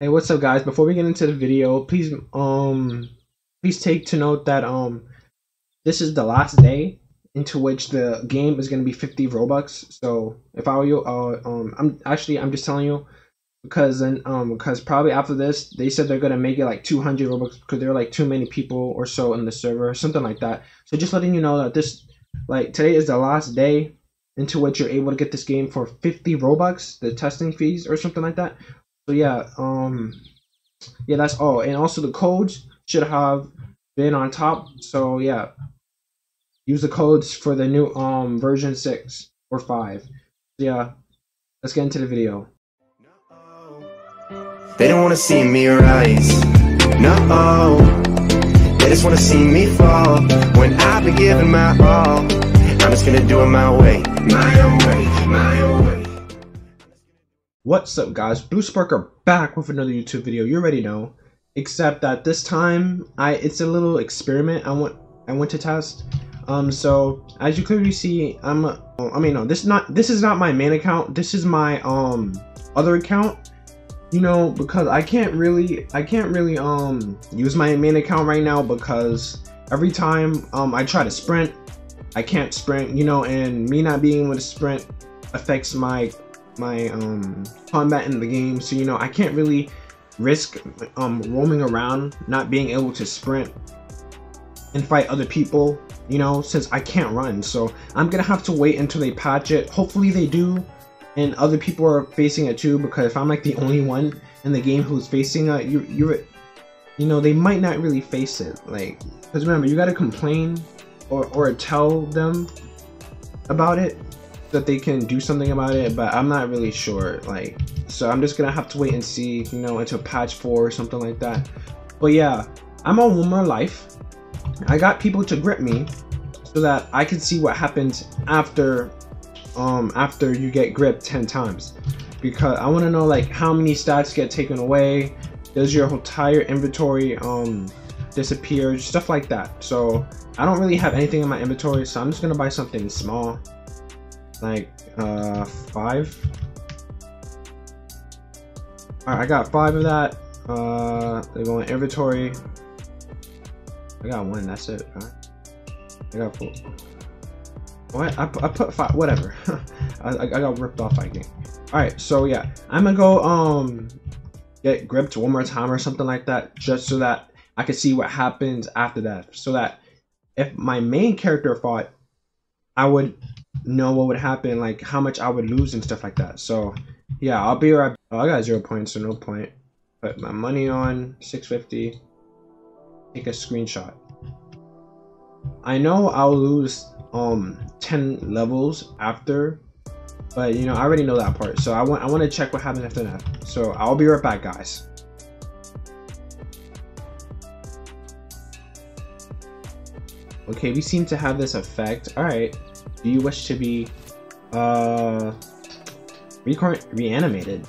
Hey, what's up, guys? Before we get into the video, please um please take to note that um this is the last day into which the game is gonna be 50 robux. So if I were you, uh, um I'm actually I'm just telling you because then um because probably after this they said they're gonna make it like 200 robux because there are like too many people or so in the server, or something like that. So just letting you know that this like today is the last day into which you're able to get this game for 50 robux, the testing fees or something like that. So yeah, um, yeah, that's all. And also the codes should have been on top. So yeah, use the codes for the new um version six or five. So, yeah, let's get into the video. They don't wanna see me rise. No, they just wanna see me fall. When I've been giving my all, I'm just gonna do it my way, my own way, my own way. What's up guys, Blue Sparker back with another YouTube video, you already know. Except that this time, I it's a little experiment I want I want to test. Um, so as you clearly see, I'm I mean no, this is not this is not my main account. This is my um other account. You know, because I can't really I can't really um use my main account right now because every time um I try to sprint, I can't sprint. You know, and me not being able to sprint affects my my um, combat in the game. So you know, I can't really risk um, roaming around, not being able to sprint and fight other people. You know, since I can't run, so I'm gonna have to wait until they patch it. Hopefully they do, and other people are facing it too. Because if I'm like the only one in the game who's facing it, you you're you know they might not really face it. Like, because remember, you gotta complain or or tell them about it that they can do something about it, but I'm not really sure. Like, so I'm just gonna have to wait and see, you know, until patch four or something like that. But yeah, I'm on one more life. I got people to grip me so that I can see what happens after, um, after you get gripped ten times, because I want to know like how many stats get taken away. Does your entire inventory um disappear? Stuff like that. So I don't really have anything in my inventory, so I'm just gonna buy something small like uh five. All right i got five of that. Uh they go in inventory. I got one that's it i got four. What? I, I put five whatever. I, I got ripped off i think. All right so yeah. I'm gonna go um get gripped one more time or something like that just so that i can see what happens after that. So that if my main character fought i would know what would happen, like how much I would lose and stuff like that. So yeah, I'll be right. Oh, I got zero points, so no point. Put my money on 650. Take a screenshot. I know I'll lose um 10 levels after, but you know I already know that part. So I want I want to check what happens after that. So I'll be right back, guys. Okay, we seem to have this effect. All right. Do you wish to be uh, reanimated?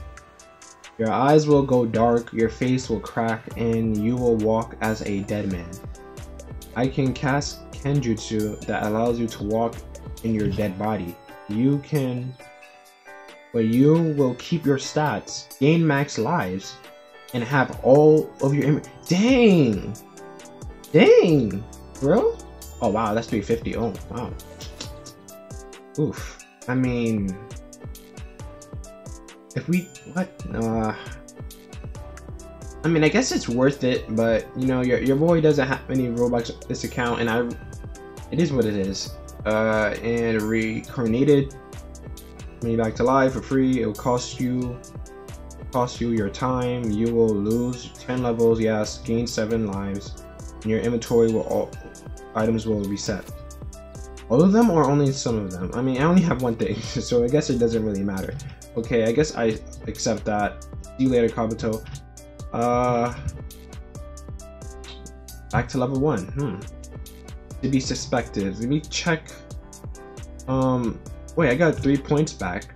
Your eyes will go dark, your face will crack, and you will walk as a dead man. I can cast Kinjutsu that allows you to walk in your dead body. You can, but you will keep your stats, gain max lives, and have all of your. Dang! Dang! Bro? Oh wow, that's 350. Oh wow. Oof. I mean, if we what? Uh, I mean, I guess it's worth it, but you know, your your boy doesn't have any Robux this account, and I, it is what it is. Uh, and reincarnated, you back to life for free. It will cost you, cost you your time. You will lose 10 levels. Yes, gain seven lives. And your inventory will all items will reset. All of them or only some of them? I mean, I only have one thing, so I guess it doesn't really matter. Okay, I guess I accept that. See you later, Kabuto. Uh, back to level one. Hmm. To be suspected. Let me check. Um, wait, I got three points back.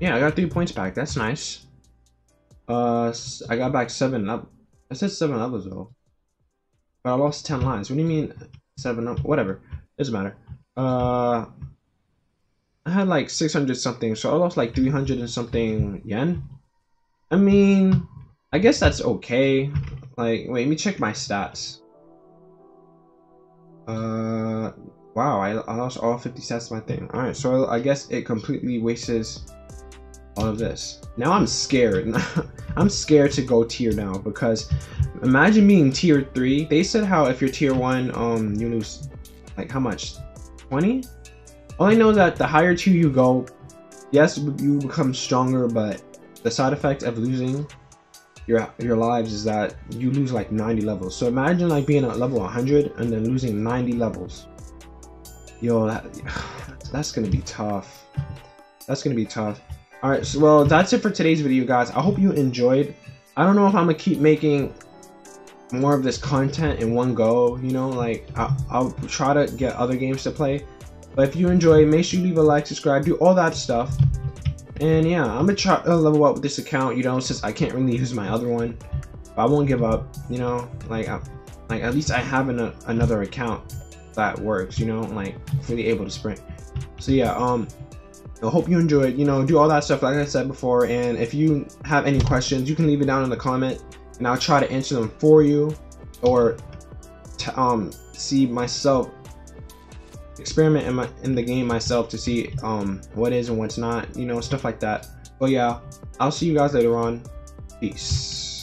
Yeah, I got three points back. That's nice. Uh, I got back seven up. I said seven levels though. But I lost ten lines. What do you mean seven up? Whatever. Doesn't matter. Uh, I had like 600 something, so I lost like 300 and something yen. I mean, I guess that's okay. Like, wait, let me check my stats. Uh, wow, I, I lost all 50 stats my thing. Alright, so I guess it completely wastes all of this. Now I'm scared. I'm scared to go tier now because imagine being tier 3. They said how if you're tier 1, um, you lose, like, how much? 20? All I know is that the higher tier you go, yes, you become stronger, but the side effect of losing your your lives is that you lose like 90 levels. So imagine like being at level 100 and then losing 90 levels. Yo, that, that's gonna be tough. That's gonna be tough. All right, so well, that's it for today's video, guys. I hope you enjoyed. I don't know if I'm gonna keep making more of this content in one go. You know, like I'll, I'll try to get other games to play. But if you enjoy, make sure you leave a like, subscribe, do all that stuff. And yeah, I'm gonna try to level up with this account, you know, since I can't really use my other one. But I won't give up, you know, like, I, like at least I have an, another account that works, you know, like fully able to sprint. So yeah, um, I hope you enjoyed, you know, do all that stuff like I said before. And if you have any questions, you can leave it down in the comment and I'll try to answer them for you or um, see myself experiment in my in the game myself to see um what is and what's not, you know, stuff like that. But yeah, I'll see you guys later on. Peace.